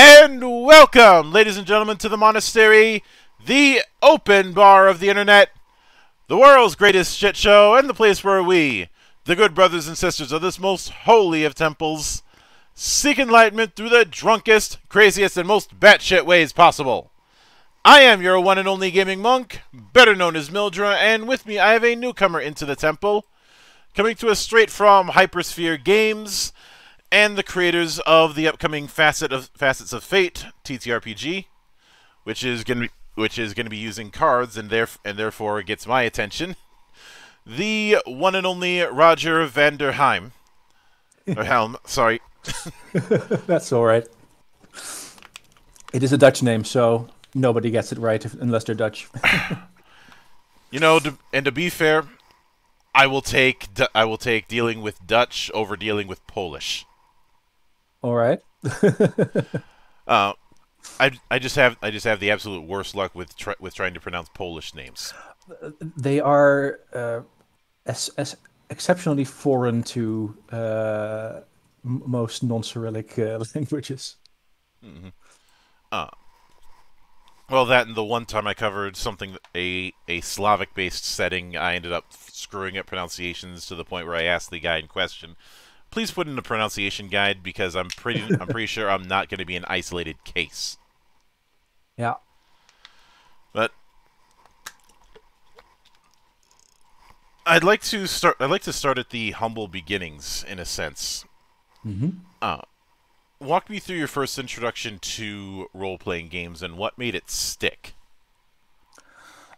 And welcome, ladies and gentlemen, to the monastery, the open bar of the internet, the world's greatest shit show, and the place where we, the good brothers and sisters of this most holy of temples, seek enlightenment through the drunkest, craziest, and most batshit ways possible. I am your one and only gaming monk, better known as Mildra, and with me I have a newcomer into the temple, coming to us straight from Hypersphere Games and the creators of the upcoming Facet of Facets of Fate TTRPG, which is going to be which is going to be using cards and there and therefore gets my attention. The one and only Roger Vanderheim. or Helm, sorry. That's all right. It is a Dutch name, so nobody gets it right if, unless they're Dutch. you know, to, and to be fair, I will take I will take dealing with Dutch over dealing with Polish. All right. uh, I, I just have I just have the absolute worst luck with tr with trying to pronounce Polish names. They are uh, as, as exceptionally foreign to uh, most non-Cyrillic uh, languages. Mm -hmm. Uh, well, that and the one time I covered something a a Slavic-based setting, I ended up screwing up pronunciations to the point where I asked the guy in question, please put in a pronunciation guide because I'm pretty I'm pretty sure I'm not going to be an isolated case. Yeah. But I'd like to start I'd like to start at the humble beginnings in a sense. Mm-hmm. Uh, walk me through your first introduction to role-playing games and what made it stick.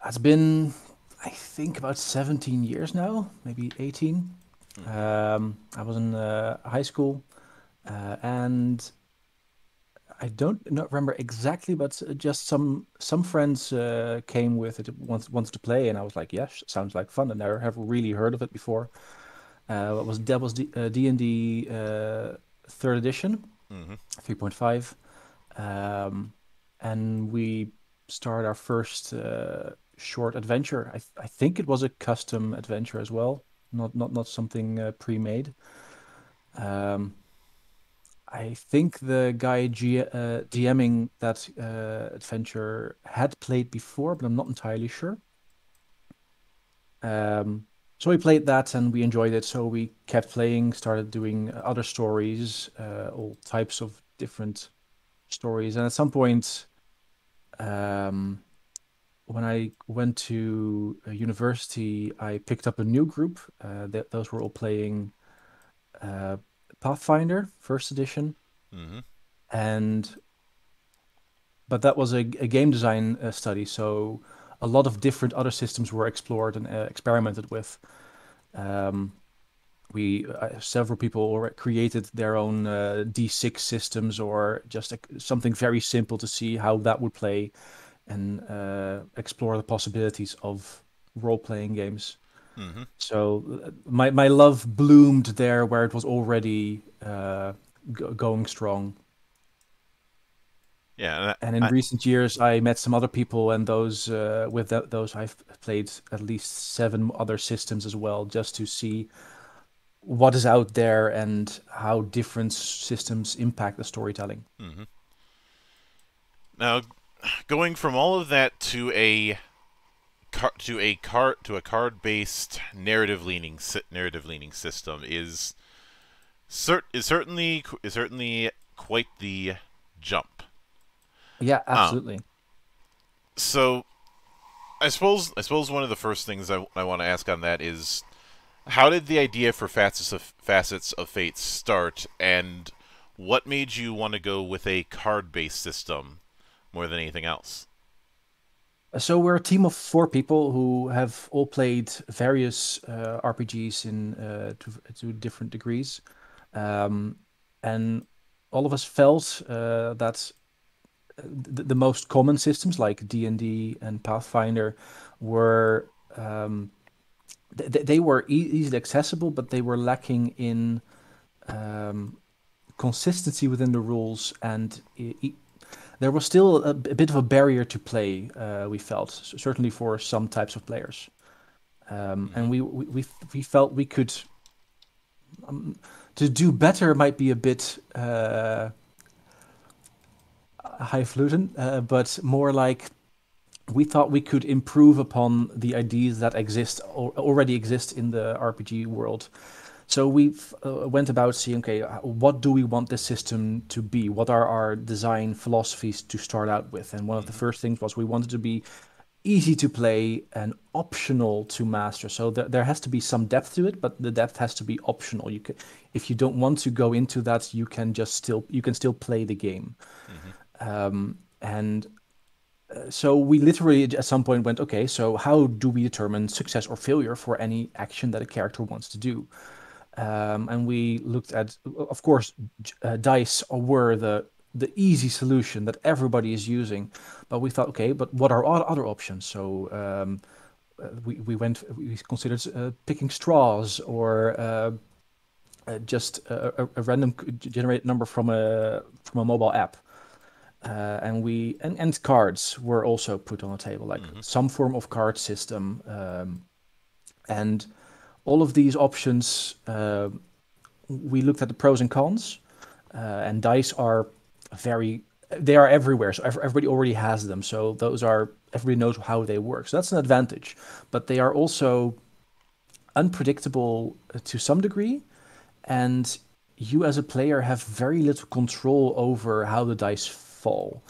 It's been I think about 17 years now, maybe 18. Um, I was in uh, high school, uh, and I don't not remember exactly, but just some some friends uh, came with it once wants to play, and I was like, yes, sounds like fun. And I never have really heard of it before. Uh, it was that was D and D third edition, mm-hmm. three point five, um, and we started our first uh, short adventure. I th- I think it was a custom adventure as well not not not something uh, pre-made. Um, I think the guy G- uh, DMing that uh, adventure had played before, but I'm not entirely sure. Um, so we played that and we enjoyed it. So we kept playing, started doing other stories, uh, all types of different stories, and at some point, um, when I went to university, I picked up a new group. Uh, th- those were all playing uh, Pathfinder First Edition, mm-hmm. and but that was a, a game design uh, study, so a lot of different other systems were explored and uh, experimented with. Um, we uh, several people created their own uh, D6 systems or just something very simple to see how that would play and uh, explore the possibilities of role playing games. Mm-hmm. So uh, my my love bloomed there where it was already uh, g- going strong. Yeah, and in I, recent years, I met some other people, and those uh, with th- those I've played at least seven other systems as well, just to see what is out there and how different systems impact the storytelling. Mm-hmm. Now, going from all of that to a car- to a card to a card based narrative leaning narrative leaning system is cert- is certainly is certainly quite the jump. Yeah, absolutely. Um, so, I suppose I suppose one of the first things I, I want to ask on that is how did the idea for facets of facets of fate start and what made you want to go with a card based system more than anything else. So we're a team of four people who have all played various uh, RPGs in uh, to, to, different degrees, um, and all of us felt uh, that the, the, most common systems like D and D and Pathfinder were um, th- they were e- easily accessible, but they were lacking in um, consistency within the rules and e- there was still a, a bit of a barrier to play. Uh, we felt certainly for some types of players, um, and we, we we felt we could um, to do better might be a bit. Uh, highfalutin, uh, but more like we thought we could improve upon the ideas that exist or already exist in the RPG world. So we uh, went about seeing, okay, what do we want this system to be? What are our design philosophies to start out with? And one of the first things was we wanted to be easy to play and optional to master. So th- there has to be some depth to it, but the depth has to be optional. You can, if you don't want to go into that, you can just still you can still play the game. Mm-hmm. Um, and uh, so we literally at some point went, okay, so how do we determine success or failure for any action that a character wants to do? Um, and we looked at, of course, uh, dice were the the easy solution that everybody is using. But we thought, okay, but what are other options? So um, uh, we we went we considered uh, picking straws or uh, uh just a, a, random generated number from a from a mobile app. Uh, and we and, and cards were also put on the table, like mm-hmm. some form of card system, um, and all of these options. Uh, we looked at the pros and cons, and dice are very they are everywhere so everybody already has them so those are everybody knows how they work so that's an advantage but they are also unpredictable uh, to some degree and you as a player have very little control over how the dice fall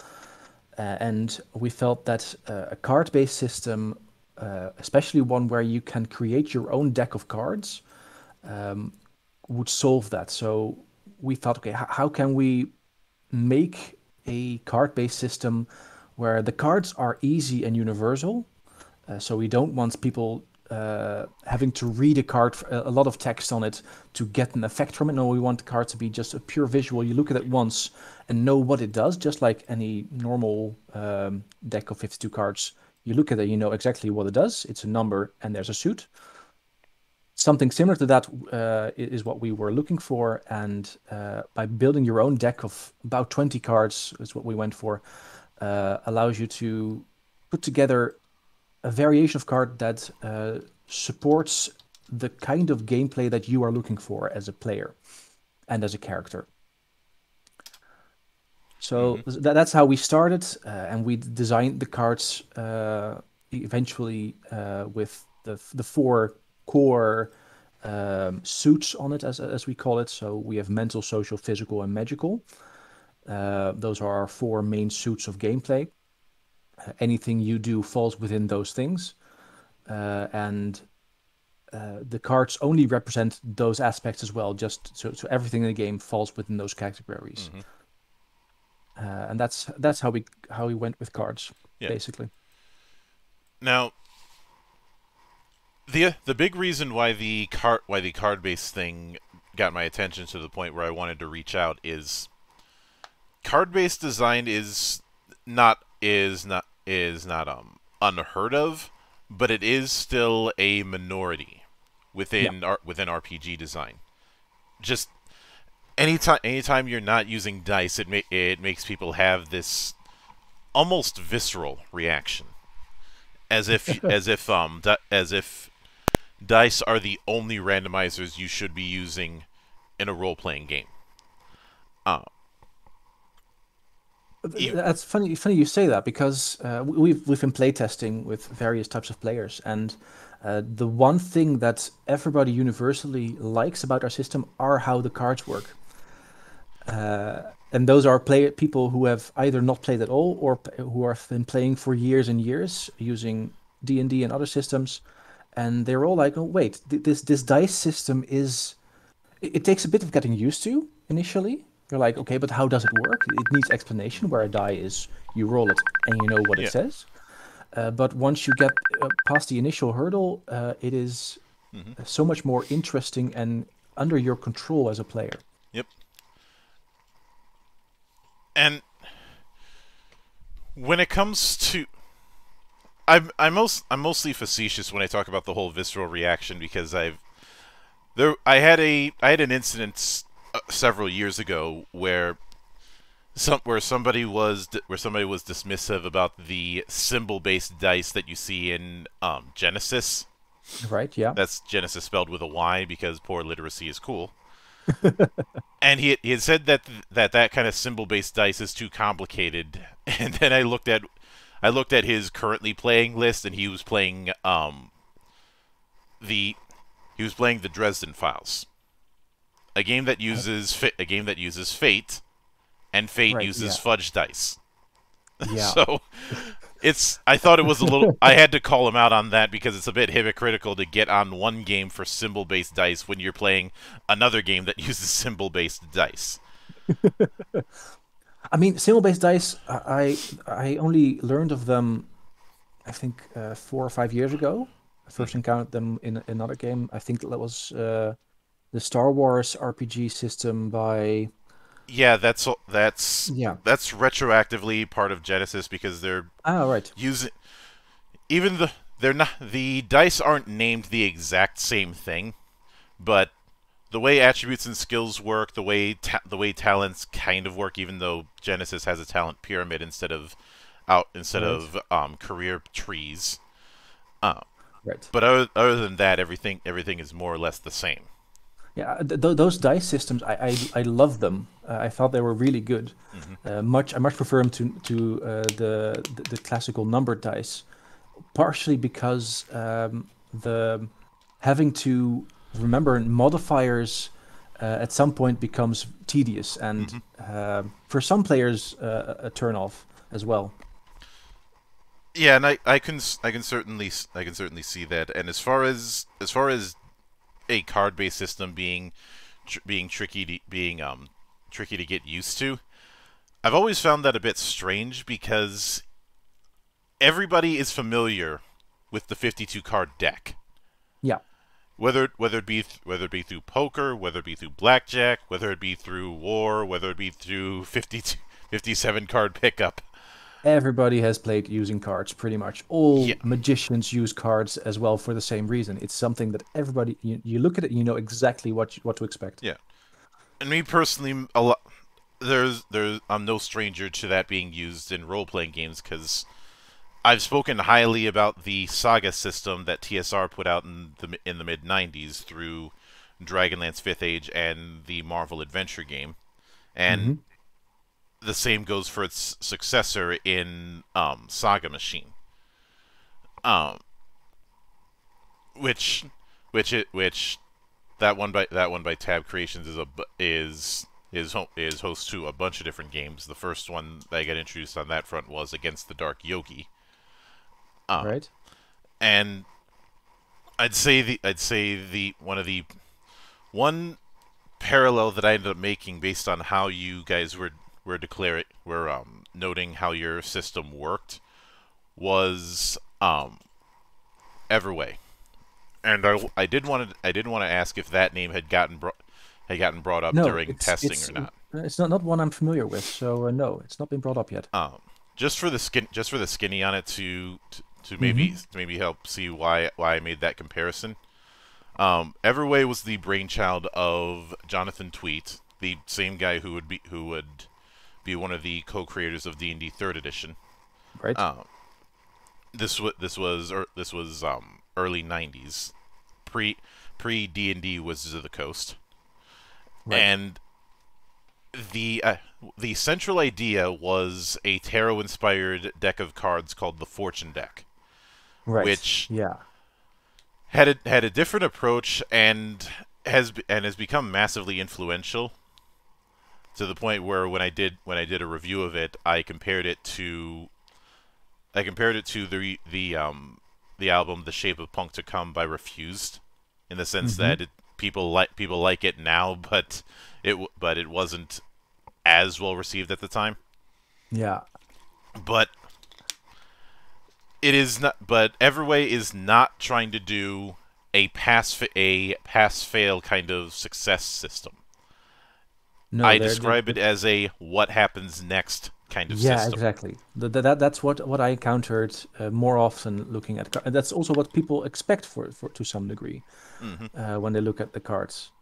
uh, and we felt that uh, a card based system uh, especially one where you can create your own deck of cards um, would solve that so we thought okay how can we make a card based system where the cards are easy and universal. Uh, so we don't want people uh, having to read a card, a lot of text on it to get an effect from it. No, we want the card to be just a pure visual. You look at it once and know what it does, just like any normal um, deck of 52 cards. You look at it, you know exactly what it does. It's a number and there's a suit something similar to that uh, is what we were looking for. And uh, by building your own deck of about 20 cards, is what we went for, uh, allows you to put together a variation of card that uh, supports the kind of gameplay that you are looking for as a player and as a character. So mm-hmm. th- that's how we started, uh, and we designed the cards uh, eventually with the the four core um, suits on it, as, as we call it. So we have mental, social, physical, and magical. Uh, those are our four main suits of gameplay. Uh, anything you do falls within those things. Uh, and uh, the cards only represent those aspects as well. Just so, so everything in the game falls within those categories. Mm-hmm. Uh, and that's that's how we how we went with cards, yeah. basically. Now, the the big reason why the card why the card based thing got my attention to the point where I wanted to reach out is card based design is not is not is not um unheard of, but it is still a minority within yeah. within RPG design. Just anytime anytime you're not using dice, it ma- it makes people have this almost visceral reaction, as if as if um as if dice are the only randomizers you should be using in a role-playing game. Uh, That's funny. Funny you say that because uh, we've we've been playtesting with various types of players, and uh, the one thing that everybody universally likes about our system are how the cards work. Uh, and those are play people who have either not played at all or who have been playing for years and years using D and D and other systems and they're all like, "Oh, wait, this this dice system is." It, it takes a bit of getting used to initially. You're like, okay, but how does it work? It needs explanation. Where a die is, you roll it and you know what yeah. it says. Uh, but once you get uh, past the initial hurdle, uh, it is mm-hmm. so much more interesting and under your control as a player. Yep. And when it comes to I'm I'm most I'm mostly facetious when I talk about the whole visceral reaction because I've there I had a I had an incident uh, several years ago where some where somebody was where somebody was dismissive about the symbol based dice that you see in um, Genesys. Right. Yeah. That's Genesis spelled with a Y because poor literacy is cool. And he he had said that that that kind of symbol based dice is too complicated. And then I looked at I looked at his currently playing list, and he was playing um the he was playing the Dresden Files, a game that uses a game that uses Fate, and Fate Right, uses yeah. fudge dice. Yeah. So it's I thought it was a little I had to call him out on that because it's a bit hypocritical to get on one game for symbol based dice when you're playing another game that uses symbol based dice. I mean, symbol-based dice. I I only learned of them, I think, uh, four or five years ago. I first encountered them in another game. I think that was uh, the Star Wars RPG system by. Yeah, that's that's Yeah. that's retroactively part of Genesys because they're Ah, right. using even the they're not the dice aren't named the exact same thing, but the way attributes and skills work, the way ta- the way talents kind of work, even though Genesys has a talent pyramid instead of out instead Right. of um, career trees. Uh, Right. but other, other than that, everything everything is more or less the same. Yeah, th- th- those dice systems, I I, I love them. Uh, I thought they were really good. Uh, much I much prefer them to to uh, the, the the classical numbered dice, partially because um, the having to remember modifiers uh, at some point becomes tedious and uh, for some players uh, a turn off as well. Yeah, and I, I can I can certainly I can certainly see that. And as far as as far as a card based system being tr- being tricky to, being um tricky to get used to, I've always found that a bit strange because everybody is familiar with the 52 card deck. Yeah, Whether whether it be th- whether it be through poker, whether it be through blackjack, whether it be through war, whether it be through 52 57 card pickup. Everybody has played using cards pretty much. All Yeah. magicians use cards as well for the same reason. It's something that everybody you, you look at it you know exactly what you, what to expect. Yeah, and me personally, a lot there's there's I'm no stranger to that being used in role playing games because I've spoken highly about the Saga system that TSR put out in the in the mid '90s through Dragonlance Fifth Age and the Marvel Adventure game, and mm-hmm. The same goes for its successor in um, Saga Machine. Um, which which it which that one by that one by Tab Creations is a is is ho- is host to a bunch of different games. The first one that I got introduced on that front was Against the Dark Yogi, um, Right? and I'd say the I'd say the one of the one parallel that I ended up making based on how you guys were were declaring were um, noting how your system worked was um, Everway, and I, I did want to I did want to ask if that name had gotten brought had gotten brought up No, during it's, testing it's, or not. It's not, not one I'm familiar with, so uh, no, it's not been brought up yet. Um, just for the skin, just for the skinny on it to to, to maybe to maybe help see why why I made that comparison. Um, Everway was the brainchild of Jonathan Tweet, the same guy who would be who would be one of the co-creators of D and D Third Edition. Right? Um, this was this was er, this was um, early '90s, pre pre D and D Wizards of the Coast, Right. and the uh, the central idea was a tarot-inspired deck of cards called the Fortune Deck. right. which- Yeah. had a, had a different approach and has and has become massively influential to the point where when I did when I did a review of it, I compared it to I compared it to the the um the album The Shape of Punk to Come by Refused in the sense that it, people like people like it now, but it but it wasn't as well received at the time. Yeah. but it is not but everway is not trying to do a pass a pass fail kind of success system No, i describe they're- it as a what happens next kind of Yeah, system exactly. Th- th- that, that's what, what I encountered uh, more often looking at cards. That's also what people expect for, for to some degree Mhm. uh, when they look at the cards.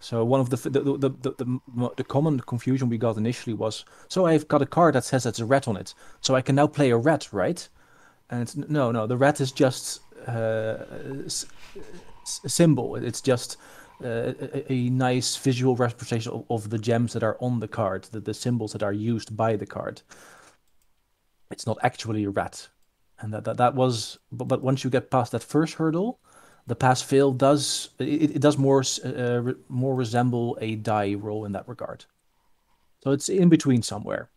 So one of the, the, the, the, the, the, common confusion we got initially was, so I've got a card that says it's a rat on it, so I can now play a rat, right? And it's no, no, the rat is just uh, a symbol. It's just uh, a, nice visual representation of, of, the gems that are on the card, the, the symbols that are used by the card. It's not actually a rat, and that that, that was. But, but once you get past that first hurdle, the pass fail does it, it does more uh, re, more resemble a die roll in that regard. So it's in between somewhere.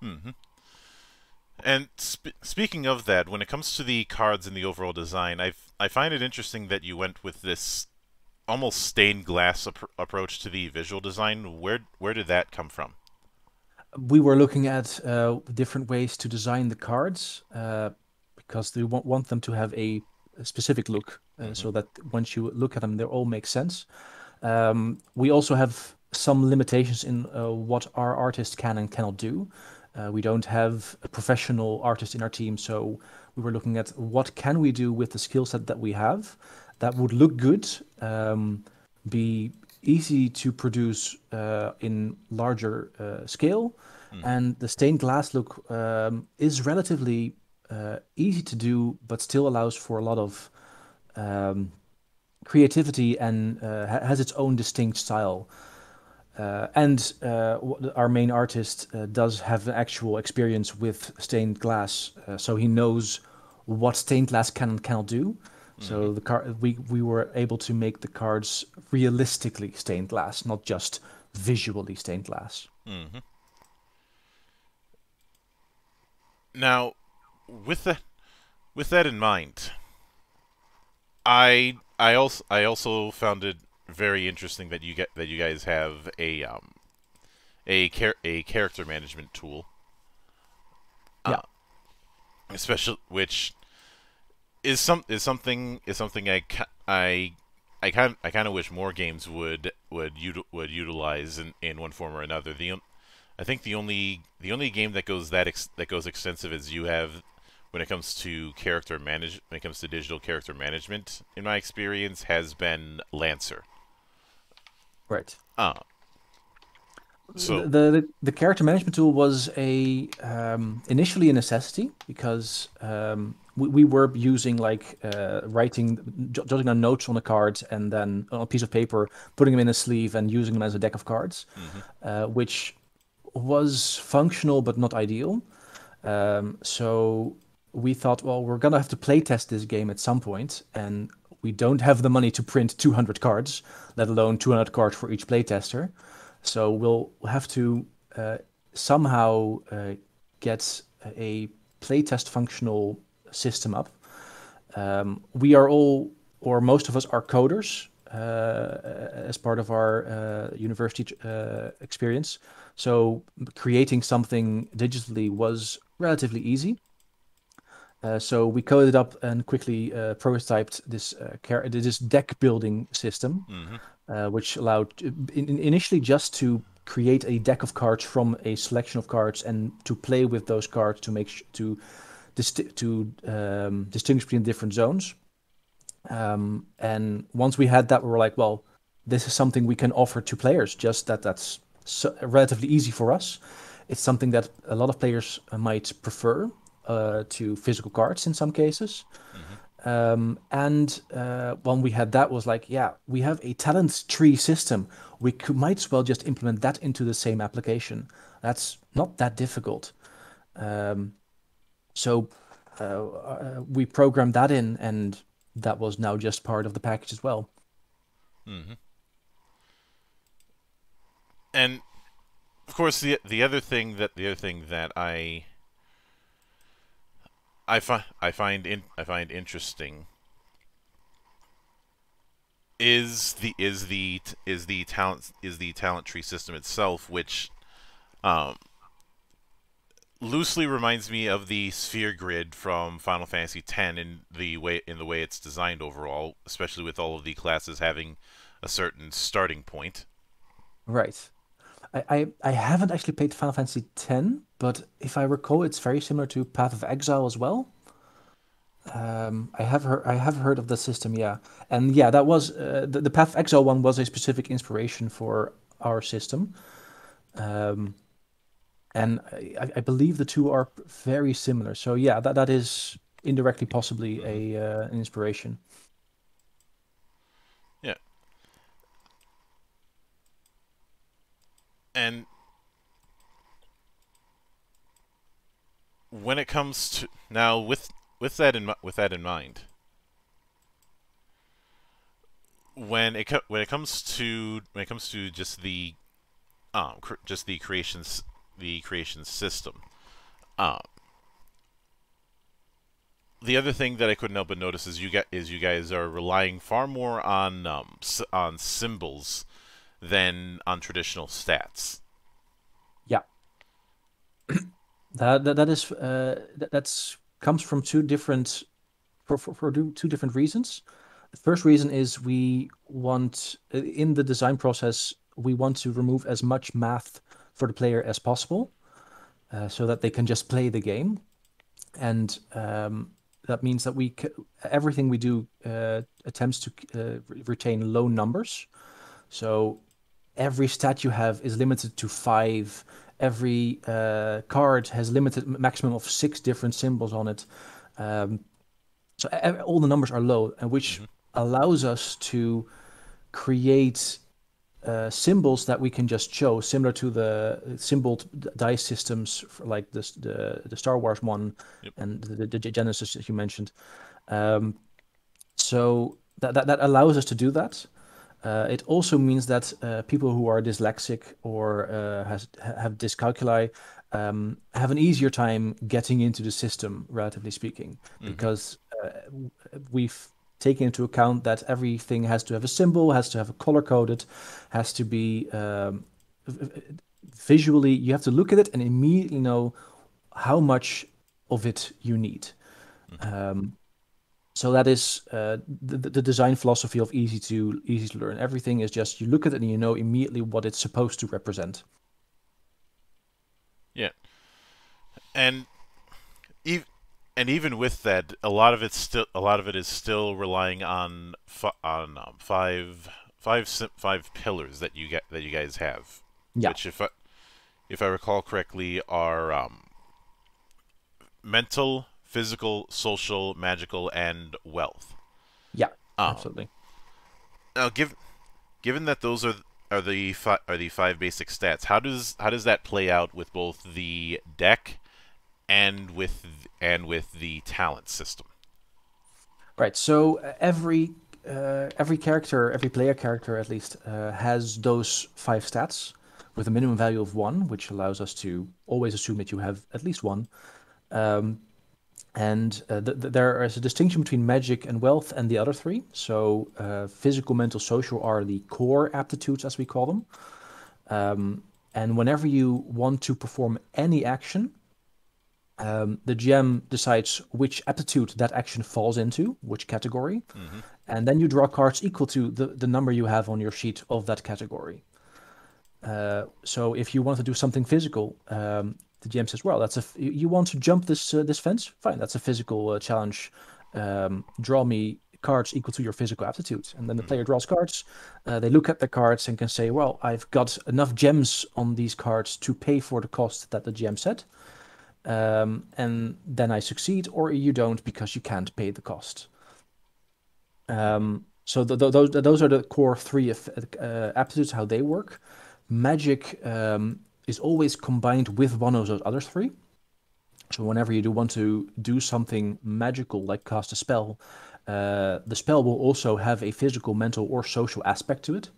hmm And sp- speaking of that, when it comes to the cards and the overall design, I I find it interesting that you went with this almost stained glass ap- approach to the visual design. Where where did that come from? We were looking at uh, different ways to design the cards uh, because we want, want them to have a, a specific look, uh, mm-hmm. so that once you look at them, they all make sense. Um, we also have some limitations in uh, what our artists can and cannot do. Uh, we don't have a professional artist in our team, so we were looking at what can we do with the skill set that we have that would look good, um, be easy to produce uh, in larger uh, scale, mm. and the stained glass look um, is relatively uh, easy to do, but still allows for a lot of um, creativity and uh, has its own distinct style. Uh, and uh, our main artist uh, does have an actual experience with stained glass, uh, so he knows what stained glass can and cannot do. Mm-hmm. So the car we we were able to make the cards realistically stained glass, not just visually stained glass. Mm-hmm. Now, with that with that in mind, I I also I also found it very interesting that you get that you guys have a um a char- a character management tool. Yeah. Uh, especially which is some is something is something I I I kind I kind of wish more games would would util, would utilize in, in one form or another. The I think the only the only game that goes that ex, that goes extensive as you have when it comes to character manage when it comes to digital character management in my experience has been Lancer. Right. Uh, so the, the, the character management tool was a um, initially a necessity because um, we, we were using like uh, writing jotting down notes on a card and then on a piece of paper putting them in a sleeve and using them as a deck of cards, mm-hmm. uh, which was functional but not ideal. Um, so we thought, well, we're gonna have to play test this game at some point, and we don't have the money to print 200 cards, let alone 200 cards for each playtester. So we'll have to uh, somehow uh, get a playtest functional system up. Um, we are all, or most of us, are coders uh, as part of our uh, university uh, experience. So creating something digitally was relatively easy. Uh, so we coded up and quickly uh, prototyped this uh, this deck building system, mm-hmm. Uh, which allowed in- initially just to create a deck of cards from a selection of cards and to play with those cards to make sh- to dist- to um, distinguish between different zones. Um, and once we had that, we were like, well, this is something we can offer to players. Just that that's so relatively easy for us. It's something that a lot of players might prefer uh, to physical cards in some cases. Mm-hmm. Um, and uh, when we had that, was like, yeah, we have a talent tree system. We could, might as well just implement that into the same application. That's not that difficult. Um, so uh, uh we programmed that in, and that was now just part of the package as well. Mm-hmm. And of course, the the other thing that the other thing that I I find I find in I find interesting is the is the is the talent is the talent tree system itself, which um, loosely reminds me of the sphere grid from Final Fantasy X in the way in the way it's designed overall, especially with all of the classes having a certain starting point. Right. I, I, haven't actually played Final Fantasy X, but if I recall, it's very similar to Path of Exile as well. Um, I have heard I have heard of the system, yeah, and yeah, that was uh, the, the Path of Exile one was a specific inspiration for our system, um, and I, I believe the two are very similar. So yeah, that that is indirectly possibly a uh, an inspiration. Yeah, and when it comes to now with with that in with that in mind when it when it comes to when it comes to just the um just the creations the creation system um the other thing that I couldn't help but notice is you get is you guys are relying far more on um, on symbols than on traditional stats. Yeah, that, that that is uh, that that's comes from two different for, for, for two different reasons. The first reason is we want uh, in the design process we want to remove as much math for the player as possible, uh, so that they can just play the game, and um, that means that we everything we do uh, attempts to uh, retain low numbers. So every stat you have is limited to five. Every uh, card has limited maximum of six different symbols on it. Um, so all the numbers are low, and which mm-hmm. allows us to create uh, symbols that we can just show, similar to the symboled dice systems like the the, the Star Wars one yep. and the, the, Genesys that you mentioned. Um, so that, that that allows us to do that. Uh, it also means that uh, people who are dyslexic or uh, has, have dyscalculia um, have an easier time getting into the system, relatively speaking, mm-hmm. because uh, we've taken into account that everything has to have a symbol, has to have a color coded, has to be um, visually. You have to look at it and immediately know how much of it you need. Mm-hmm. Um, so that is uh, the, the design philosophy of easy to easy to learn. Everything is just you look at it and you know immediately what it's supposed to represent. Yeah, and even and even with that, a lot of it's still a lot of it is still relying on on um, five five five pillars that you get that you guys have. Yeah. Which, if I, if I recall correctly, are um, mental, physical, social, magical, and wealth. Yeah, um, absolutely. Now, give, given that those are are the fi- are the five basic stats, how does how does that play out with both the deck and with and with the talent system. Right. So uh, every uh, every character, every player character at least, uh, has those five stats with a minimum value of one, which allows us to always assume that you have at least one. Um, and uh, th- th- there is a distinction between magic and wealth and the other three. So uh, physical, mental, social are the core aptitudes, as we call them. Um, and whenever you want to perform any action, um, the GM decides which aptitude that action falls into, which category, mm-hmm. and then you draw cards equal to the, the number you have on your sheet of that category. Uh, so if you want to do something physical, um, the GM says, "Well, that's a you want to jump this uh, this fence? Fine, that's a physical uh, challenge. Um, draw me cards equal to your physical aptitude." And then the mm-hmm. player draws cards. Uh, they look at the cards and can say, "Well, I've got enough gems on these cards to pay for the cost that the GM said." um, and then I succeed, or you don't because you can't pay the cost. Um, so the, the, those those are the core three uh, aptitudes, how they work. Magic um, is always combined with one of those other three. So whenever you do want to do something magical, like cast a spell, uh, the spell will also have a physical, mental, or social aspect to it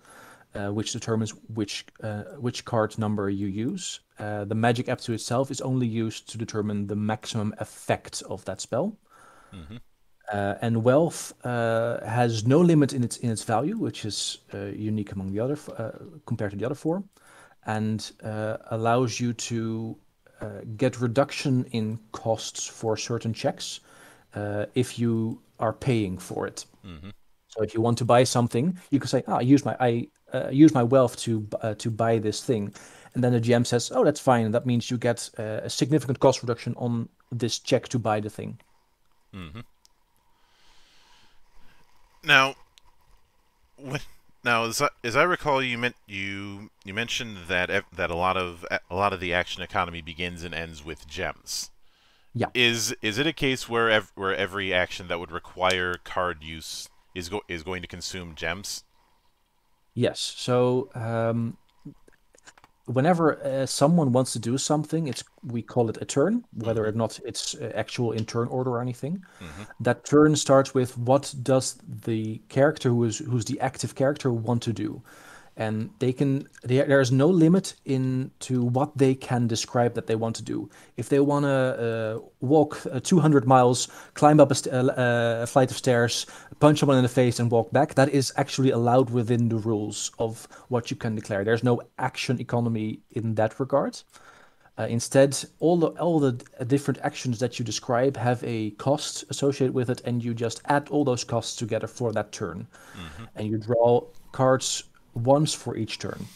uh, which determines which uh, which card number you use. Uh, the magic aptitude itself is only used to determine the maximum effect of that spell. Mm-hmm. Uh, and wealth uh, has no limit in its in its value, which is uh, unique among the other compared to the other four, and allows you to get reduction in costs for certain checks if you are paying for it. Mm-hmm. So if you want to buy something, you can say, "Ah, I use my I uh, use my wealth to uh, to buy this thing, and then the GM says, "Oh, that's fine. That means you get uh, a significant cost reduction on this check to buy the thing." Mm-hmm. Now, now as I, as I recall, you meant you you mentioned that that a lot of a lot of the action economy begins and ends with gems. Yeah. Is is it a case where ev- where every action that would require card use is go- is going to consume gems? Yes. So um, whenever uh, someone wants to do something, it's we call it a turn, whether or not it's uh, actual in turn order or anything. That turn starts with what does the character who is who's the active character want to do, and they can there there is no limit in to what they can describe that they want to do. If they want to uh, walk uh, 200 miles, climb up a, st- uh, a flight of stairs, punch someone in the face, and walk back, that is actually allowed within the rules of what you can declare. There's no action economy in that regard. Uh, instead, all the all the different actions that you describe have a cost associated with it, and you just add all those costs together for that turn, and you draw cards once for each turn.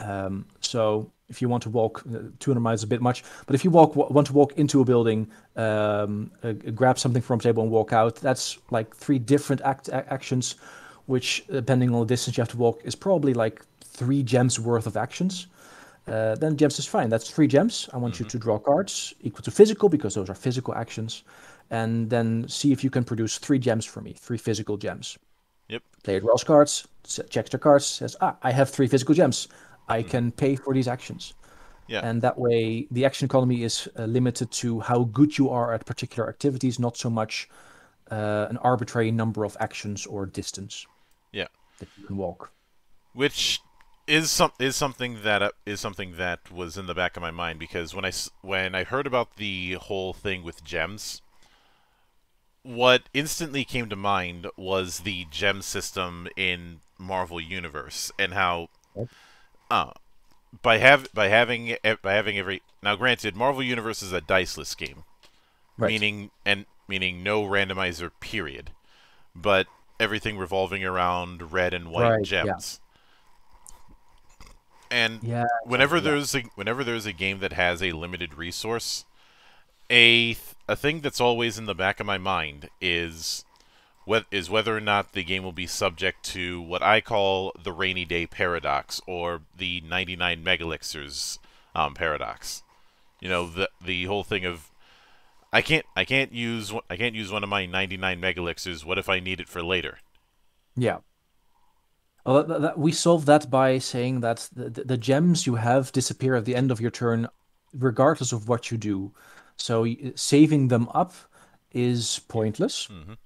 Um, so if you want to walk uh, 200 miles is a bit much, but if you walk want to walk into a building, um, uh, grab something from a table and walk out, that's like three different act- actions, which depending on the distance you have to walk is probably like three gems worth of actions. Uh, then gems is fine. That's three gems. I want you to draw cards equal to physical because those are physical actions, and then see if you can produce three gems for me, three physical gems. Yep. Player draws cards, checks their cards, says, "Ah, I have three physical gems. I can pay for these actions." Yeah. And that way, the action economy is uh, limited to how good you are at particular activities, not so much uh, an arbitrary number of actions or distance Yeah. that you can walk. which is some is something that uh, is something that was in the back of my mind because when I when I heard about the whole thing with gems, what instantly came to mind was the gem system in Marvel Universe and how uh by have by having by having every now granted Marvel Universe is a diceless game Right. meaning and meaning no randomizer period but everything revolving around red and white Right, yeah. gems and Yeah. whenever yeah. there's a whenever there's a game that has a limited resource a th- a thing that's always in the back of my mind is what is whether or not the game will be subject to what I call the rainy day paradox or the 99 megalixirs um, paradox. You know the the whole thing of I can't I can't use I can't use one of my 99 megalixirs. What if I need it for later? Yeah. Well, that, that, we solve that by saying that the, the gems you have disappear at the end of your turn, regardless of what you do. So saving them up is pointless. Mhm.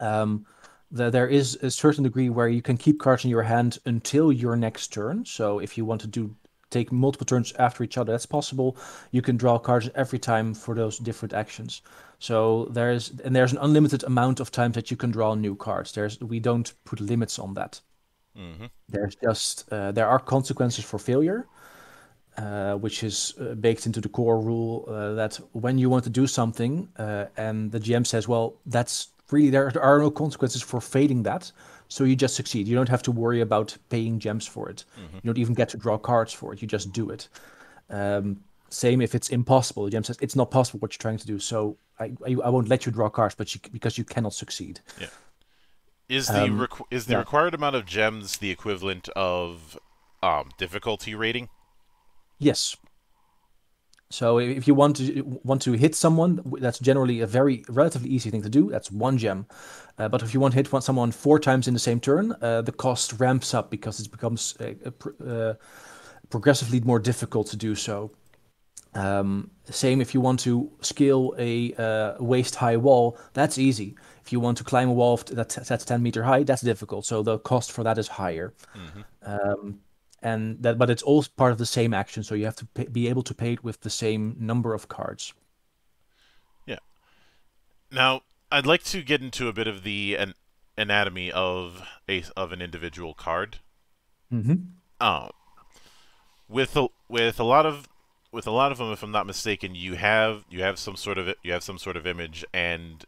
Um, the, there is a certain degree where you can keep cards in your hand until your next turn. So if you want to do take multiple turns after each other, that's possible. You can draw cards every time for those different actions. So there's and there's an unlimited amount of times that you can draw new cards. There's we don't put limits on that. hmm There's just uh, there are consequences for failure, uh, which is uh, baked into the core rule uh, that when you want to do something uh, and the GM says, "Well, that's really there, there are no consequences for failing that," so you just succeed. You don't have to worry about paying gems for it. You don't even get to draw cards for it. You just do it. Um, same if it's impossible. The GM says it's not possible what you're trying to do, so I, I, I won't let you draw cards, but you, because you cannot succeed. Yeah. Is the Um, requ- is the yeah. required amount of gems the equivalent of um, difficulty rating? Yes. So if you want to want to hit someone, that's generally a very relatively easy thing to do. That's one gem. Uh, but if you want to hit one, someone four times in the same turn, uh, the cost ramps up because it becomes uh, uh, pr- uh, progressively more difficult to do so. Um, same if you want to scale a uh, waist-high wall, that's easy. If you want to climb a wall f- that- that's 10 meter high, that's difficult. So the cost for that is higher. Um, and that, but it's all part of the same action. So you have to pay, be able to pay it with the same number of cards. Yeah. Now, I'd like to get into a bit of the an- anatomy of a of an individual card. Mm-hmm. Um, with a, with a lot of with a lot of them, if I'm not mistaken, you have you have some sort of you have some sort of image and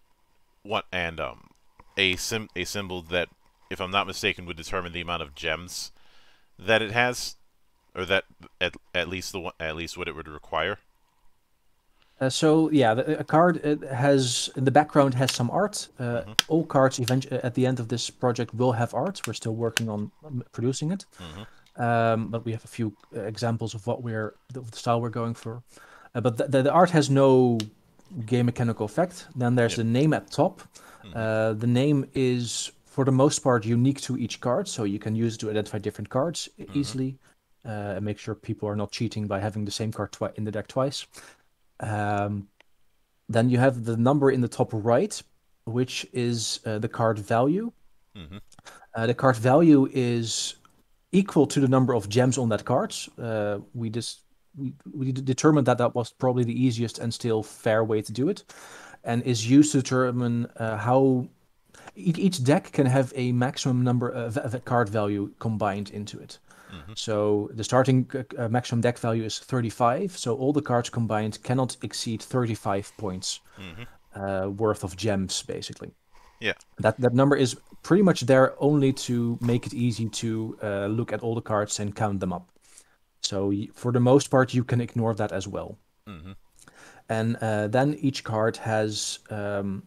what and um a sim a symbol that, if I'm not mistaken, would determine the amount of gems that it has, or that at at least the one at least what it would require. Uh, so yeah, the, a card uh, has in the background has some art. Uh, All cards eventually at the end of this project will have art. We're still working on um, producing it, um, but we have a few uh, examples of what we're the, the style we're going for. Uh, but the, the, the art has no game mechanical effect. Then there's the name at top. Uh, the name is for the most part unique to each card, so you can use it to identify different cards e- easily. uh, and make sure people are not cheating by having the same card twi- in the deck twice. Um, then you have the number in the top right, which is uh, the card value. Mhm. Uh, the card value is equal to the number of gems on that card. Uh, we just we, we determined that that was probably the easiest and still fair way to do it, and is used to determine uh, how each, deck can have a maximum number of, of card value combined into it. So the starting uh, uh, maximum deck value is 35. So all the cards combined cannot exceed 35 points uh, worth of gems, basically. Yeah. That that number is pretty much there only to make it easy to uh, look at all the cards and count them up. So y- for the most part, you can ignore that as well. And uh, then each card has um,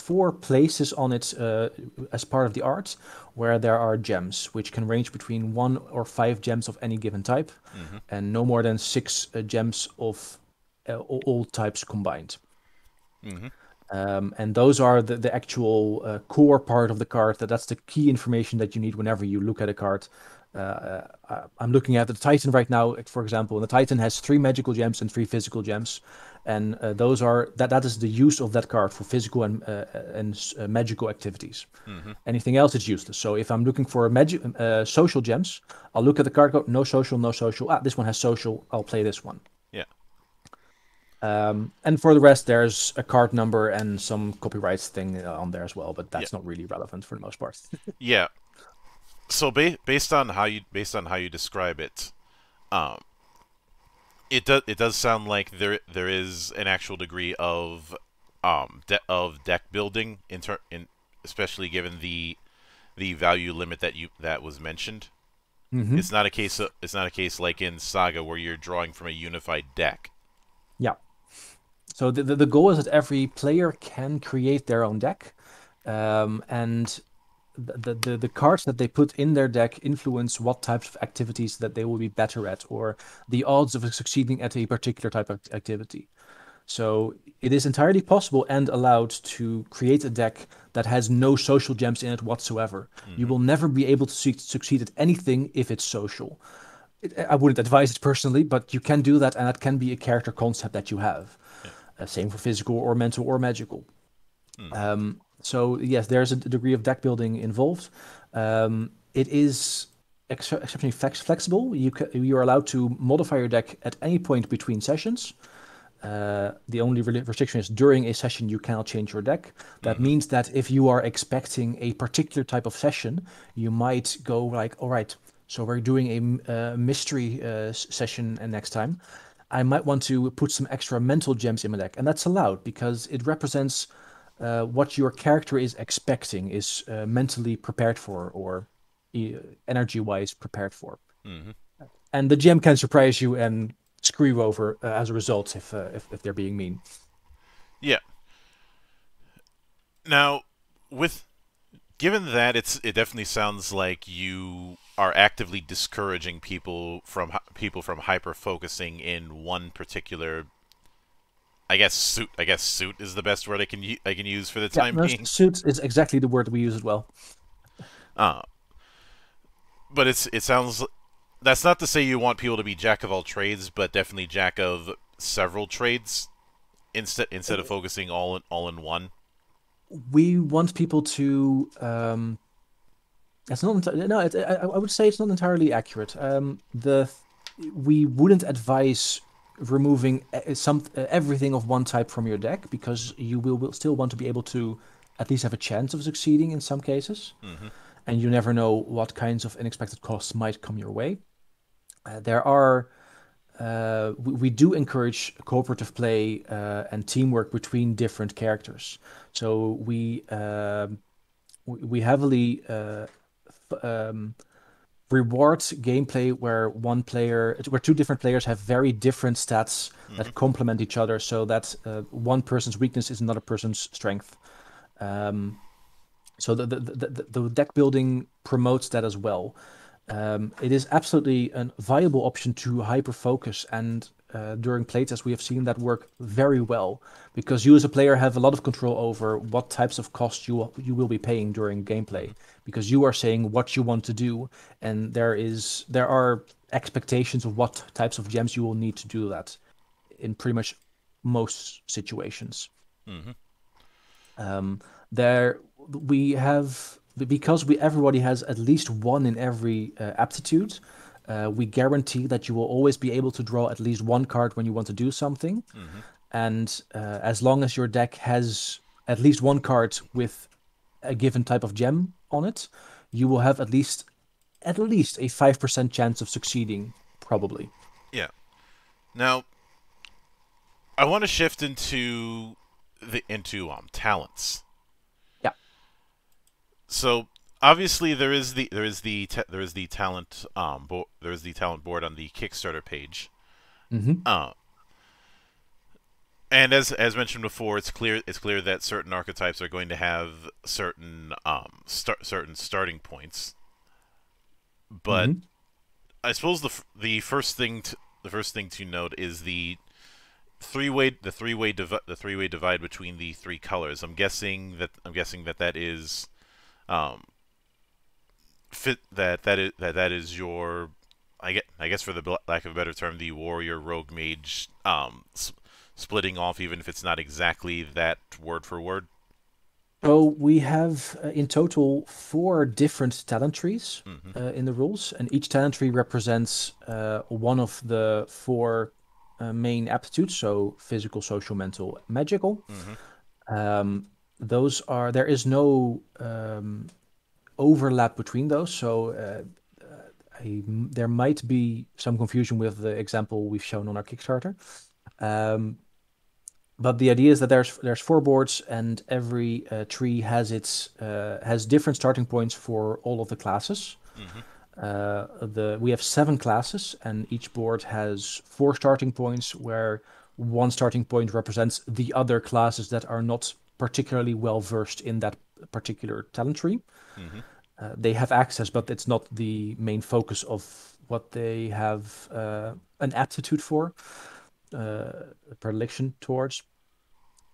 four places on it uh, as part of the art where there are gems, which can range between one or five gems of any given type, and no more than six uh, gems of uh, all, types combined. Um, and those are the, the actual uh, core part of the card. That that's the key information that you need whenever you look at a card. Uh, uh, I'm looking at the Titan right now, for example. And the Titan has three magical gems and three physical gems, and uh, those are that that is the use of that card for physical and uh, and uh, magical activities. Anything else is useless. So if I'm looking for magic uh, social gems, I'll look at the card. Go no social, no social. Ah, this one has social. I'll play this one. Yeah. Um, and for the rest, there's a card number and some copyrights thing on there as well, but that's not really relevant for the most part. Yeah. So ba- based on how you based on how you describe it, um, it does it does sound like there there is an actual degree of um de- of deck building in, in especially given the the value limit that you that was mentioned. Mhm. It's not a case of, it's not a case like in Saga where you're drawing from a unified deck. Yeah. So the, the, the goal is that every player can create their own deck, um, and the, the, the, cards that they put in their deck influence what types of activities that they will be better at, or the odds of succeeding at a particular type of activity. So it is entirely possible and allowed to create a deck that has no social gems in it whatsoever. You will never be able to suc- succeed at anything if it's social. I wouldn't advise it personally, but you can do that, and that can be a character concept that you have. Uh, same for physical or mental or magical. Um, so yes, there's a degree of deck building involved. Um, it is ex- exceptionally flex- flexible. You ca- you are allowed to modify your deck at any point between sessions. Uh, the only re- restriction is during a session you cannot change your deck. That means that if you are expecting a particular type of session, you might go like, all right, so we're doing a uh, mystery uh, session next time. I might want to put some extra mental gems in my deck, and that's allowed because it represents uh, what your character is expecting, is uh, mentally prepared for, or e- energy-wise prepared for. Mhm. And the GM can surprise you and screw you over uh, as a result if, uh, if if they're being mean. Yeah. Now, with given that it's it definitely sounds like you are actively discouraging people from people from hyper focusing in one particular I guess suit I guess suit is the best word I can I can use for the Yeah, time no, being. suits is exactly the word we use as well. Uh, but it's it sounds that's not to say you want people to be jack of all trades, but definitely jack of several trades instead instead of focusing all in all in one. we want people to um it's not no it, I, I would say it's not entirely accurate um the we wouldn't advise removing e- some uh, everything of one type from your deck because you will, will still want to be able to at least have a chance of succeeding in some cases. And you never know what kinds of unexpected costs might come your way. Uh, there are uh, we, we do encourage cooperative play uh, and teamwork between different characters. So we um, we we heavily uh, f- um, reward gameplay where one player, where two different players have very different stats that complement each other, so that uh, one person's weakness is another person's strength. Um, so the, the, the, the- the deck building promotes that as well. Um, it is absolutely a viable option to hyper focus, and uh, during as we have seen that work very well because you as a player have a lot of control over what types of costs you you will be paying during gameplay because you are saying what you want to do, and there is there are expectations of what types of gems you will need to do that in pretty much most situations. Mm-hmm. Um, there we have because we everybody has at least one in every uh, aptitude. Uh, we guarantee that you will always be able to draw at least one card when you want to do something, Mm-hmm. and uh, as long as your deck has at least one card with a given type of gem on it, you will have at least at least a five percent chance of succeeding, probably. Yeah. Now, I want to shift into the into um talents. Yeah. So obviously there is the there is the there is the talent um bo- there is the talent board on the Kickstarter page. Mm-hmm. Uh, and as as mentioned before, it's clear it's clear that certain archetypes are going to have certain um start certain starting points. But Mhm. I suppose the the first thing to, the first thing to note is the three way the three way the three way divide between the three colors. I'm guessing that I'm guessing that that is um fit that that is that that is your I get I guess for the lack of a better term the warrior rogue mage um s- splitting off even if it's not exactly that word for word. Oh, we have uh, in total four different talent trees Mhm. uh, in the rules, and each talent tree represents uh, one of the four uh, main aptitudes. So physical, social, mental, magical. Mhm. Um, those are there is no um, overlap between those. So uh, uh, I, there might be some confusion with the example we've shown on our Kickstarter. Um, but the idea is that there's there's four boards and every uh, tree has its uh, has different starting points for all of the classes. Mhm. Uh, the we have seven classes and each board has four starting points where one starting point represents the other classes that are not particularly well versed in that particular talent tree. Mhm. Uh, they have access, but it's not the main focus of what they have uh, an aptitude for, uh, a predilection towards.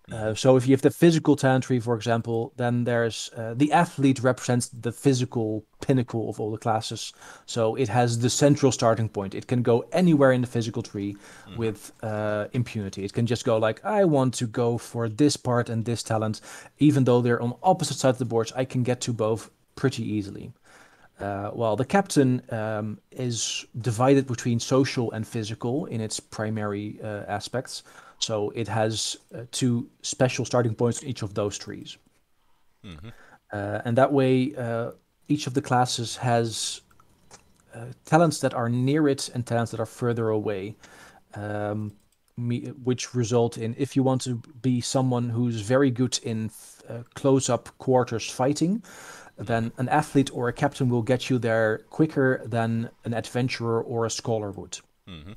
Uh, so if you have the physical talent tree, for example, then there's uh, the athlete represents the physical pinnacle of all the classes. So it has the central starting point. It can go anywhere in the physical tree with uh, impunity. It can just go like, I want to go for this part and this talent, even though they're on opposite sides of the boards. I can get to both pretty easily. Uh, while the captain um, is divided between social and physical in its primary uh, aspects. So it has uh, two special starting points in each of those trees. Mhm. Uh, and that way, uh, each of the classes has uh, talents that are near it and talents that are further away. Um, me, which result in if you want to be someone who's very good in uh, close up quarters fighting, then an athlete or a captain will get you there quicker than an adventurer or a scholar would. Mhm.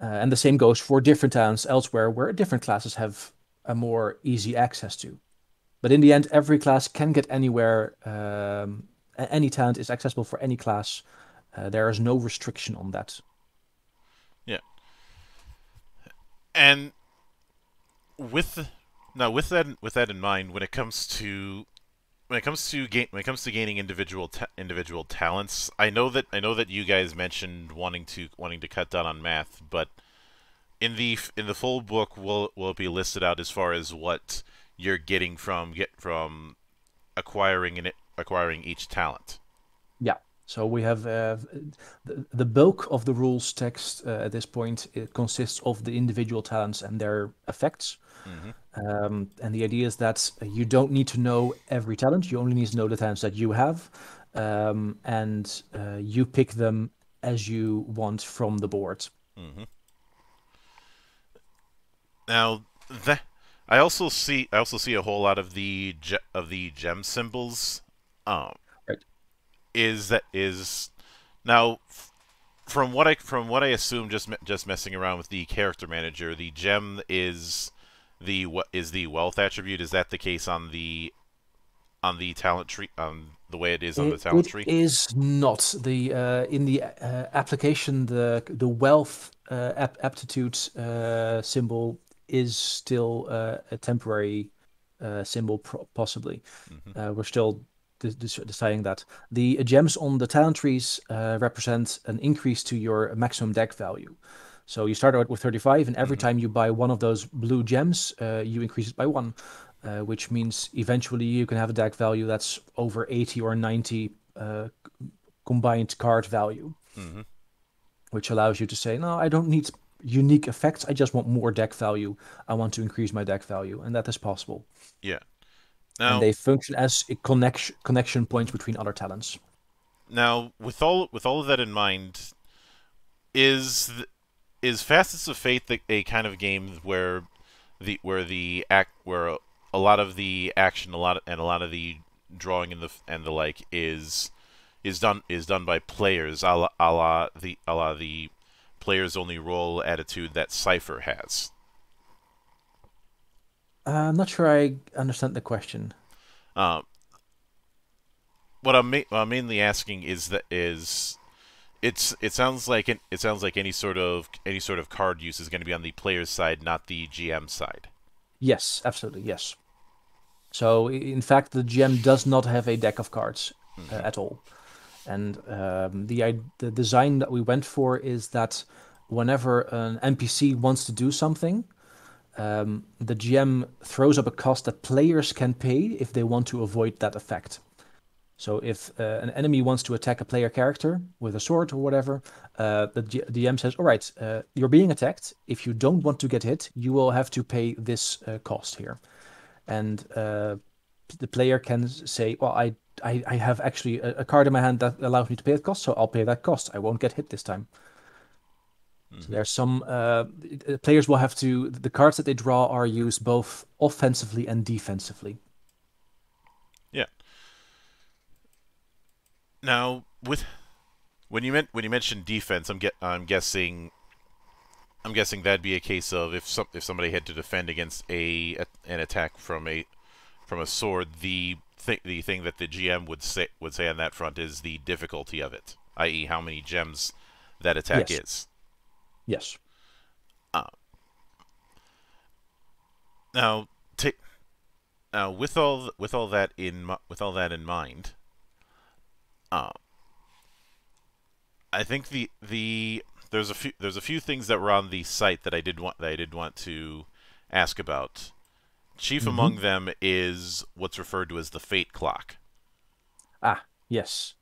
Uh, and the same goes for different towns elsewhere where different classes have a more easy access to. But in the end, every class can get anywhere. Um, any talent is accessible for any class. Uh, there is no restriction on that. Yeah. And with now with that with that in mind, when it comes to when it comes to gain when it comes to gaining individual ta- individual talents, I know that I know that you guys mentioned wanting to wanting to cut down on math, but in the in the full book will will it be listed out as far as what you're getting from get from acquiring and acquiring each talent. Yeah. So we have uh, the, the bulk of the rules text uh, at this point. It consists of the individual talents and their effects. Mhm. Um, and the idea is that you don't need to know every talent. You only need to know the talents that you have, um, and uh, you pick them as you want from the board. hmm Now that I also see I also see a whole lot of the ge- of the gem symbols. Um, Right. is that is now from what I from what I assume just just messing around with the character manager, the gem is the what is the wealth attribute. Is that the case on the on the talent tree on the way it is on the talent it tree? is not the uh, in the uh, application the the wealth uh, ap- aptitude uh, symbol is still uh, a temporary uh, symbol pro- possibly. Mhm. Uh, we're still deciding that. The gems on the talent trees uh, represent an increase to your maximum deck value. So you start out with 35, and every mm-hmm. time you buy one of those blue gems, uh, you increase it by one, uh, which means eventually you can have a deck value that's over 80 or 90 uh, combined card value, mm-hmm. which allows you to say, no, I don't need unique effects. I just want more deck value. I want to increase my deck value, and that is possible. Yeah. Now, and they function as connection connection points between other talents. Now, with all with all of that in mind, is is Facets of Fate a kind of game where the where the act where a lot of the action, a lot of, and a lot of the drawing and the and the like is is done is done by players, a la, a la the a la the players only roll attitude that Cypher has. Uh, I'm not sure I understand the question. Uh, what I'm, ma- what I'm mainly asking is that is it's it sounds like it, it sounds like any sort of any sort of card use is going to be on the player's side, not the GM side. Yes, absolutely, yes. So in fact, the GM does not have a deck of cards mm-hmm. uh, at all, and um, the the design that we went for is that whenever an NPC wants to do something, um, the GM throws up a cost that players can pay if they want to avoid that effect. So if uh, an enemy wants to attack a player character with a sword or whatever, uh, the G- DM says, "All right, uh, you're being attacked. If you don't want to get hit, you will have to pay this uh, cost here." And uh, the player can say, "Well, I, I, I have actually a, a, card in my hand that allows me to pay that cost, so I'll pay that cost. I won't get hit this time." Mm-hmm. So there's some uh, players will have to. The cards that they draw are used both offensively and defensively. Yeah. Now, with when you meant when you mentioned defense, I'm get I'm guessing I'm guessing that'd be a case of if some if somebody had to defend against a, a an attack from a from a sword, the thing the thing that the GM would say would say on that front is the difficulty of it, i.e., how many gems that attack yes. is. Yes. Uh, now, now with all with all that in with all that in mind, uh, I think the the there's a few there's a few things that were on the site that I did want that I did want to ask about. Chief mm-hmm. among them is what's referred to as the fate clock. Ah, yes.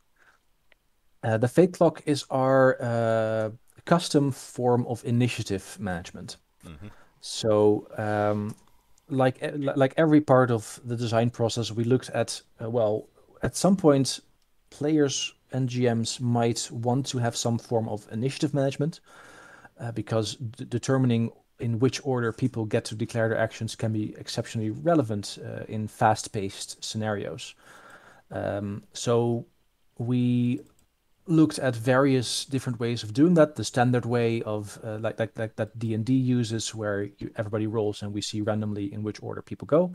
Uh, the fate clock is our uh, custom form of initiative management. Mm-hmm. So, um, like like every part of the design process, we looked at uh, well, at some point, players and GMs might want to have some form of initiative management uh, because d- determining in which order people get to declare their actions can be exceptionally relevant uh, in fast-paced scenarios. Um, so we looked at various different ways of doing that. The standard way of uh, like, like like that D and D uses, where you, everybody rolls and we see randomly in which order people go.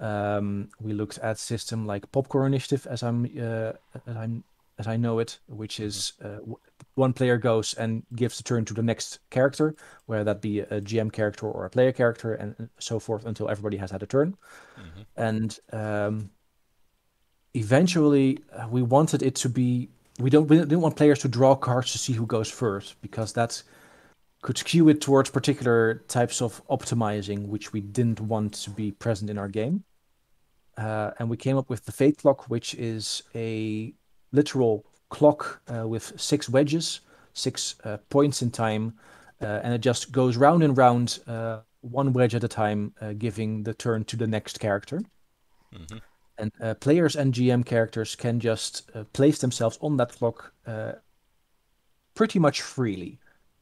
Um, we looked at system like Popcorn Initiative, as I'm uh, as I'm as I know it, which is mm-hmm. uh, one player goes and gives the turn to the next character, whether that be a GM character or a player character, and so forth until everybody has had a turn. Mm-hmm. And um, eventually, uh, we wanted it to be we don't we didn't want players to draw cards to see who goes first because that could skew it towards particular types of optimizing which we didn't want to be present in our game. Uh, and we came up with the fate clock, which is a literal clock uh, with six wedges, six uh, points in time, uh, and it just goes round and round, uh, one wedge at a time, uh, giving the turn to the next character. Mm-hmm and uh, players and GM characters can just uh, place themselves on that clock uh, pretty much freely.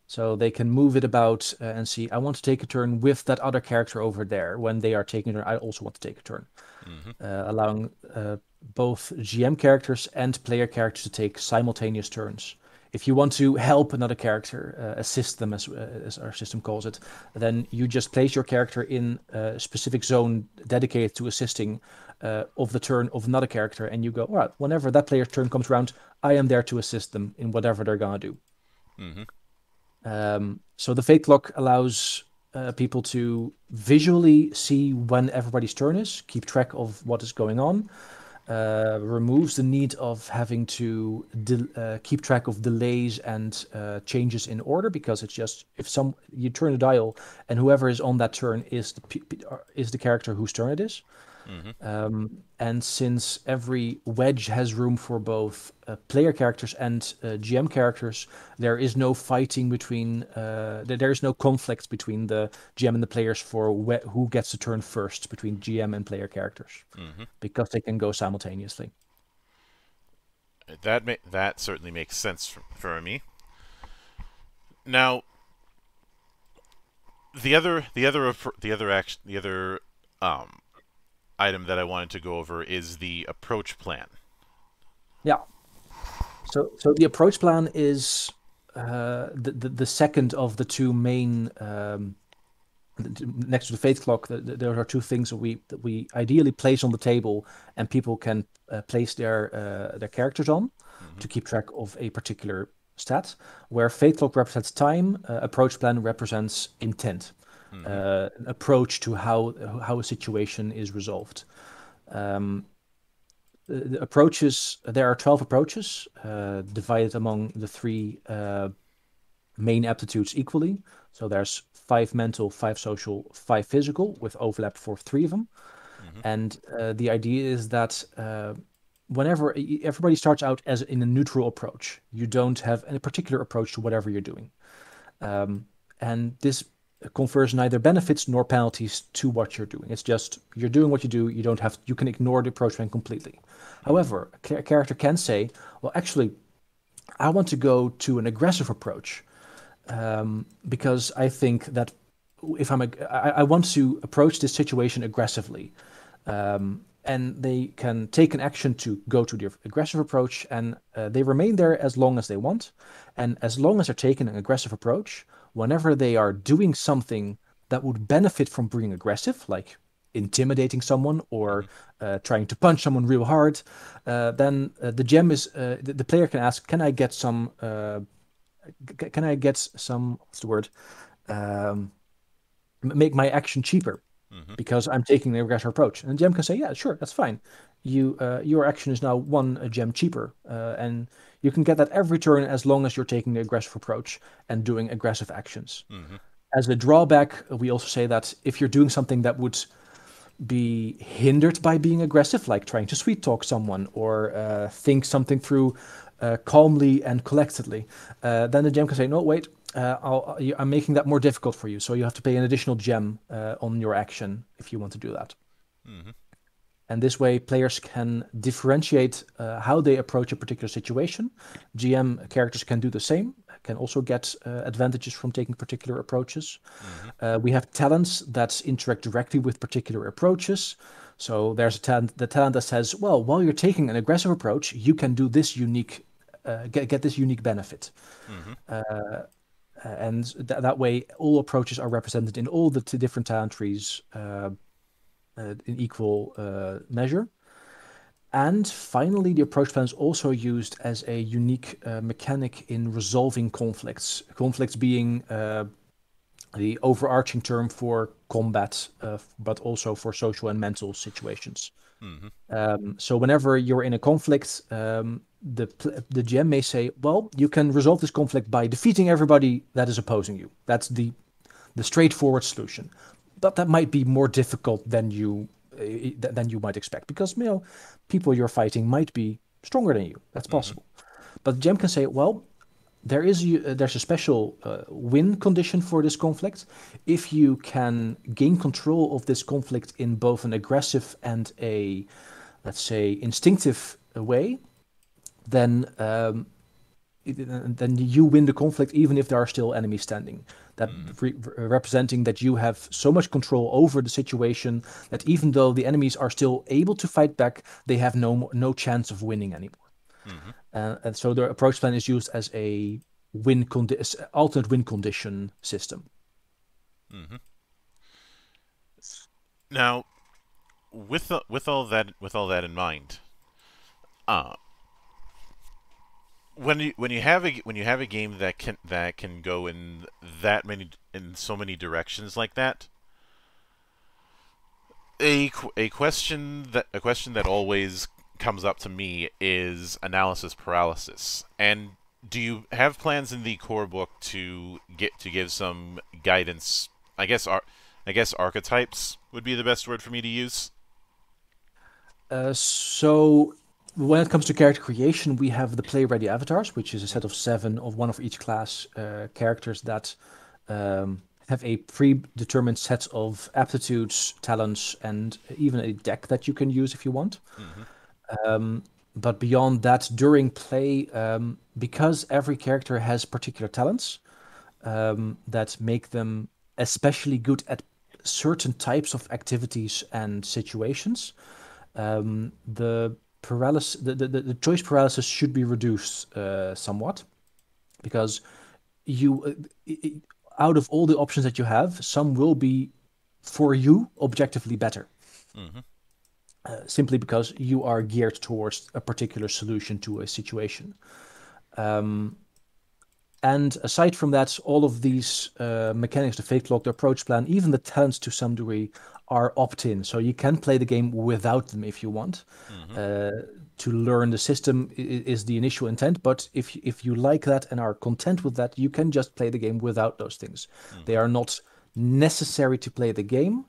So they can move it about uh, and see, I want to take a turn with that other character over there. When they are taking a turn, I also want to take a turn. Mm-hmm. Uh, allowing uh, both GM characters and player characters to take simultaneous turns. If you want to help another character, assist them as, as our system calls it, then you just place your character in a specific zone dedicated to assisting uh, of the turn of another character, and you go, all right, whenever that player's turn comes around, I am there to assist them in whatever they're gonna do. Mm-hmm. Um, so the fate clock allows uh, people to visually see when everybody's turn is, keep track of what is going on, uh, removes the need of having to uh, keep track of delays and uh, changes in order because it's just if some you turn the dial and whoever is on that turn is the uh, is the character whose turn it is. Mm-hmm. Um, and since every wedge has room for both uh, player characters and uh, GM characters, there is no fighting between. Uh, there is no conflict between the GM and the players for wh- who gets to turn first between GM and player characters, mm-hmm. because they can go simultaneously. That ma- that certainly makes sense for, for me. Now, the other the other the other action the other um, item that I wanted to go over is the approach plan. Yeah. So so the approach plan is uh, the, the, the second of the two main. Um, next to the fate clock, there are two things that we that we ideally place on the table, and people can uh, place their uh, their characters on mm-hmm. to keep track of a particular stat. Where fate clock represents time, uh, approach plan represents intent mm-hmm. uh, approach to how how a situation is resolved. Um, the, the, approaches there are twelve approaches uh, divided among the three uh, main aptitudes equally. So there's five mental, five social, five physical, with overlap for three of them. Mm-hmm. And uh, the idea is that uh, whenever everybody starts out as in a neutral approach, you don't have a particular approach to whatever you're doing. Um, and this confers neither benefits nor penalties to what you're doing. It's just you're doing what you do. You don't have you can ignore the approach plan completely. However, a character can say, "Well, actually, I want to go to an aggressive approach um, because I think that if I'm a, I, I want to approach this situation aggressively." Um, and they can take an action to go to the aggressive approach, and uh, they remain there as long as they want. And as long as they're taking an aggressive approach, whenever they are doing something that would benefit from being aggressive, like intimidating someone or mm-hmm. uh, trying to punch someone real hard, uh, then uh, the gem is uh, the, the, player can ask, "Can I get some? Uh, can I get some? What's the word? Um, make my action cheaper mm-hmm. because I'm taking the aggressive approach." And the GM can say, "Yeah, sure, that's fine. You uh, your action is now one gem cheaper, and you can get that every turn as long as you're taking the aggressive approach and doing aggressive actions. Mm-hmm. As a drawback, we also say that if you're doing something that would be hindered by being aggressive, like trying to sweet talk someone or uh, think something through uh, calmly and collectedly, uh, then the GM can say, "No, wait, uh, i am making that more difficult for you, so you have to pay an additional gem uh, on your action if you want to do that." Mm-hmm. And this way, players can differentiate uh, how they approach a particular situation. GM characters can do the same, can also get uh, advantages from taking particular approaches. Mm-hmm. Uh, we have talents that interact directly with particular approaches. So there's a talent, the talent that says, well, while you're taking an aggressive approach, you can do this unique, uh, get, get this unique benefit. Mm-hmm. Uh, and th- that way, all approaches are represented in all the t- different talent trees uh, uh, in equal uh, measure. And finally, the approach plan is also used as a unique uh, mechanic in resolving conflicts. Conflicts being the overarching term for combat, uh, but also for social and mental situations. Mm-hmm. Um, so whenever you're in a conflict, um, the the GM may say, "Well, you can resolve this conflict by defeating everybody that is opposing you. That's the the straightforward solution but that might be more difficult than you uh, than you might expect because you know people you're fighting might be stronger than you. That's mm-hmm. possible. Mm-hmm. But GM can say, well, there is a, uh, there's a special uh, win condition for this conflict. If you can gain control of this conflict in both an aggressive and a, let's say, instinctive way, then um, then you win the conflict even if there are still enemies standing that mm. re- representing that you have so much control over the situation that even though the enemies are still able to fight back, they have no no chance of winning anymore. Mm-hmm. Uh, and so the approach plan is used as a win alternate win condition system. Mm-hmm. Now, with the, with all that with all that in mind, uh, when you when you have a when you have a game that can that can go in that many in so many directions like that a a question that a question that always comes up to me is analysis paralysis. And do you have plans in the core book to get to give some guidance? I guess ar- I guess archetypes would be the best word for me to use. Uh, so when it comes to character creation, we have the play ready avatars, which is a set of seven of one of each class uh, characters that um, have a predetermined set of aptitudes, talents, and even a deck that you can use if you want. Mm-hmm. Um, but beyond that, during play, um, because every character has particular talents um, that make them especially good at certain types of activities and situations, um, the paralysis, the, the, the choice paralysis should be reduced uh, somewhat, because you, uh, out of all the options that you have, some will be for you objectively better. Mm-hmm. Uh, simply because you are geared towards a particular solution to a situation. Um, and aside from that, all of these uh, mechanics, the fate clock, the approach plan, even the talents to some degree, are opt-in. So you can play the game without them if you want. Mm-hmm. Uh, to learn the system is the initial intent, but if if you like that and are content with that, you can just play the game without those things. Mm-hmm. They are not necessary to play the game.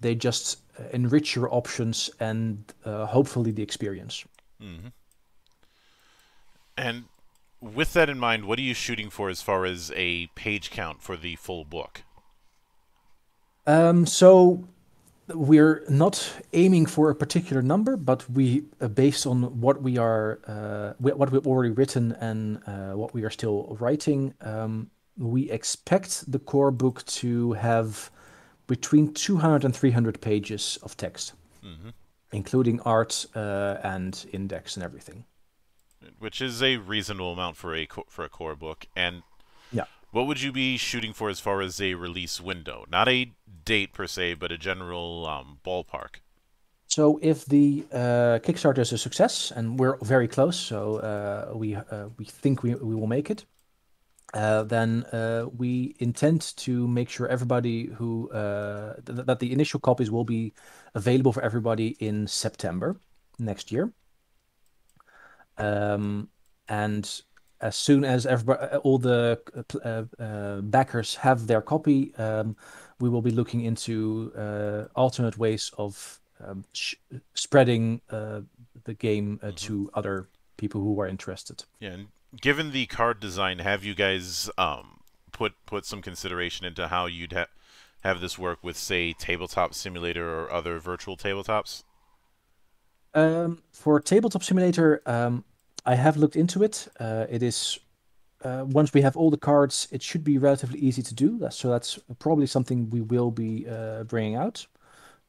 They just uh, enrich your options and uh, hopefully the experience. Mm-hmm. And with that in mind, what are you shooting for as far as a page count for the full book? Um, so we're not aiming for a particular number, but we, uh, based on what we are, uh, what we've already written and uh, what we are still writing, um, we expect the core book to have between 200 and 300 pages of text, mm-hmm. including art uh, and index and everything which is a reasonable amount for a for a core book. And yeah, what would you be shooting for as far as a release window? Not a date per se, but a general um, ballpark. So if the uh, Kickstarter is a success, and we're very close, so uh, we uh, we think we we will make it. Uh, then uh, we intend to make sure everybody who uh, th- that the initial copies will be available for everybody in September next year. Um, and as soon as everybody, all the backers have their copy, um, we will be looking into uh, alternate ways of um, spreading uh, the game uh, mm-hmm. to other people who are interested. Yeah, and given the card design, have you guys um, put put some consideration into how you'd ha- have this work with, say, Tabletop Simulator or other virtual tabletops? Um, for Tabletop Simulator, um, I have looked into it. Uh, it is uh, once we have all the cards, it should be relatively easy to do. So that's probably something we will be uh, bringing out,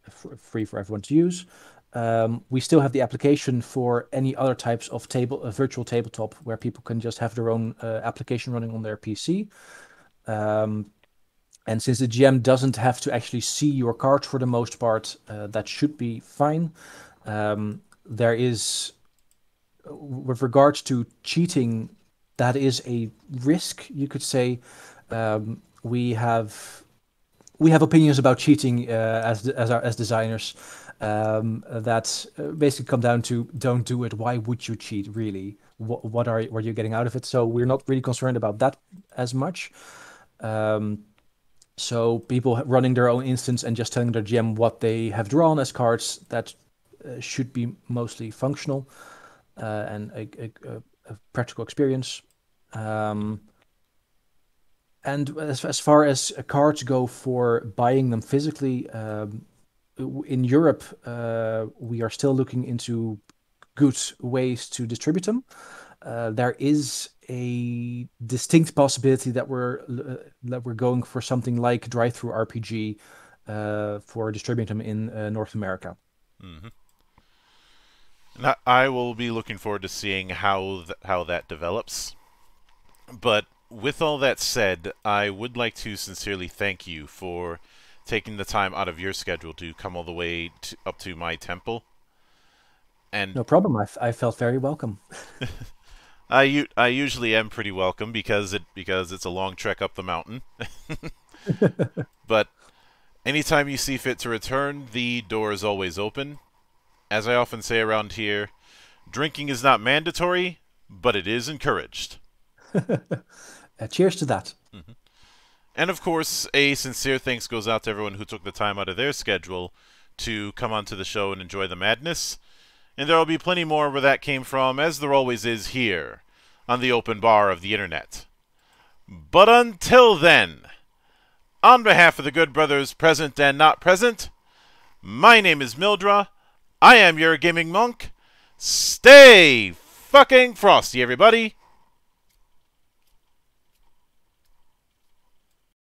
for, free for everyone to use. Um, we still have the application for any other types of table, uh, virtual tabletop, where people can just have their own uh, application running on their PC. Um, and since the GM doesn't have to actually see your cards for the most part, uh, that should be fine. Um, there is, with regards to cheating, that is a risk, you could say. Um, we have we have opinions about cheating uh, as as our, as designers um, that uh, basically come down to don't do it. Why would you cheat? Really, what what are what are you getting out of it? So we're not really concerned about that as much. Um, so people running their own instance and just telling their GM what they have drawn as cards that uh, should be mostly functional uh, and a, a, a, practical experience. Um, and as, as far as cards go for buying them physically, um, in Europe, uh, we are still looking into good ways to distribute them. Uh, there is a distinct possibility that we're uh, that we're going for something like DriveThruRPG uh, for distributing them in North America. Mm-hmm. I will be looking forward to seeing how th- how that develops. But with all that said, I would like to sincerely thank you for taking the time out of your schedule to come all the way to, up to my temple. And no problem. I, f- I felt very welcome. I, I usually am pretty welcome because it because it's a long trek up the mountain. but anytime you see fit to return, the door is always open as I often say around here, Drinking is not mandatory, but it is encouraged. Uh, cheers to that. Mm-hmm. And of course, a sincere thanks goes out to everyone who took the time out of their schedule to come onto the show and enjoy the madness. And there will be plenty more where that came from, as there always is here on the open bar of the internet. But until then, on behalf of the good brothers present and not present, my name is Mildra. I am your gaming monk. Stay fucking frosty, everybody.